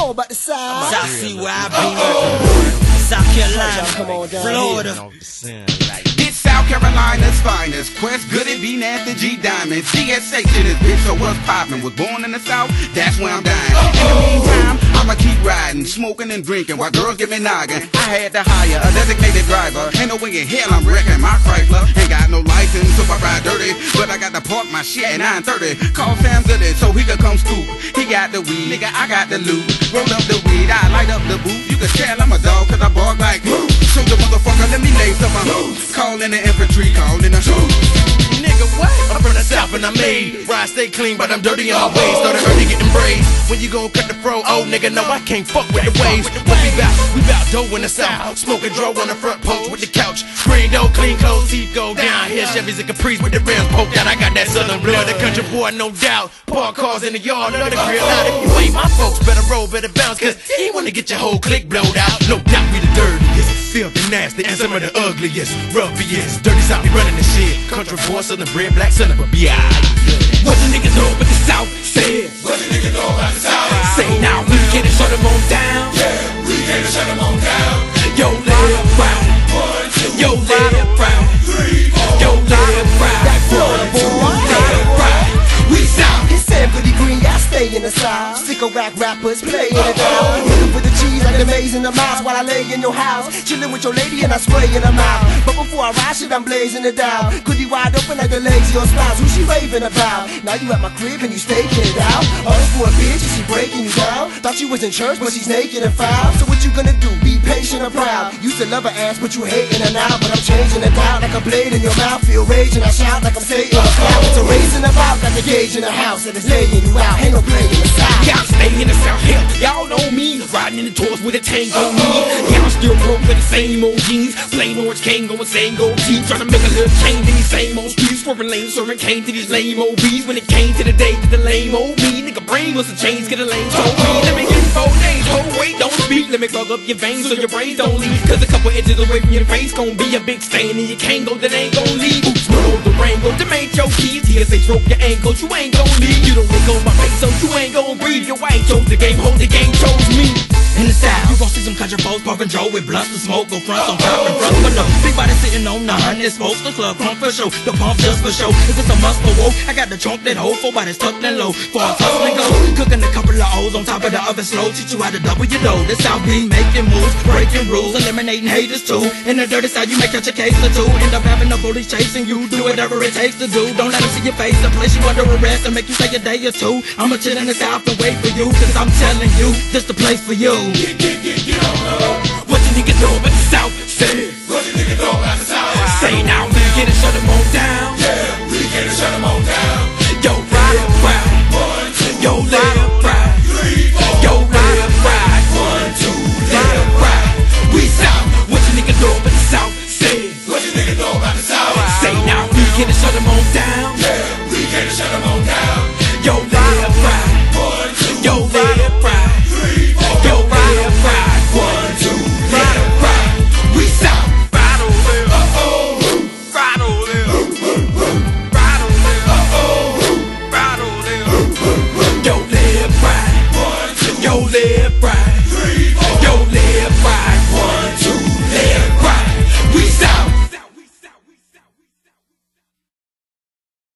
know about the South. South see where I be. South Carolina, Come on down Florida. It's South Carolina's finest. Quest, good Goody, B, Nasty, G Diamond. DSH in this bitch, so what's poppin'? Was born in the South, that's where I'm dying. In the meantime, I'ma keep riding, smoking and drinking while girls get me noggin. I had to hire a designated driver. Ain't no way in hell I'm wrecking my Chrysler. Ain't got no license, so I ride dirty. But I got to park my shit at 930. Call Sam Goody so he could come scoop. He got the weed, nigga, I got the loot. Roll up the weed, I light up the booth. You can tell I'm a dog, cause I bark like woo. So the motherfucker, let me lace up my boots. Call in the infantry, call in the Nigga, what? I'm from the south and I made. Ride stay clean, but I'm dirty my ways. Started early getting braids. When you gon' cut the fro, oh nigga, no, I can't fuck with the waves. What we bout? We bout dough in the south. Smoking draw on the front porch with the couch. Green dough, clean clothes, teeth go down. Here Chevys and Caprice with the rims poked out. I got that southern blood, the country boy, no doubt. Park cars in the yard, love the grill out. If you ain't my folks, better roll, better bounce, cause he wanna get your whole clique blowed out. No doubt we filthy, nasty, and some of the ugliest, roughiest. Dirty South be running the shit. Country boy, southern bread, black son of a B.I. What the niggas know about the South? Say it. What the niggas know about the South? Say now, we can shut them on down. Yeah, we can shut them on down. Yo, live proud. Yo, live the South. Sick of rap rappers playing it down. Looking for the cheese like the maze in the mouse while I lay in your house. Chilling with your lady and I spray in her mouth. But before I ride shit, I'm blazing it down. Could be wide open like the lazy or spouse. Who she raving about? Now you at my crib and you staking it out. All for a bitch, is she breaking you down? Thought you was in church, but she's naked and foul. So what you gonna do? Be patient and proud. Used to love her ass, but you hating her now. But I'm changing it out like a blade in your mouth. Feel rage and I shout like I'm Satan a cloud. It's a racing about like a gauge in a house and it's laying you out. Ain't no play in the south. Y'all stay in the South Hill. Y'all know me. Riding in the tours with a tank on me. Y'all still broke with the same old jeans. Plain orange cane going same old teeth. Trying to make a little change in these same old streets. Swerving lanes, serving cane to these lame old bees. When it came to the day to the lame old me. Nigga brain was a change, get a lane told me. Let me get four days. Hold wait, don't speak. Let me plug up your veins so your brains don't leak. Cause a couple inches away from your face gon' be a big stain. And you can't go, that ain't gon' leave. Oops, roll the rain, go to make your keys. Say stroke your ankles, you ain't gon' leave. You don't look on my face, so you ain't gon' breathe. Your wife chose the game, hold the game, chose me. In the south, you gon' see some country folks puffin' Joe with blunts to smoke, go front some top and front, no. Big body sitting on nine, it's supposed to club pump for show, the pump just for show. If it's a must for woe, I got the trunk that hold four bodies tucked and low, for a tussle and go. Cooking a couple of O's on top of the oven slow, teach you how to double your dough. This South be making moves, breaking rules, eliminating haters too. In the dirty side, you may catch a case or two, end up having the police chasing you. Do whatever it takes to do. Don't let them see your face the place you under arrest and make you stay a day or two. I'ma chill in the South and wait for you, cause I'm telling you, this the place for you. What you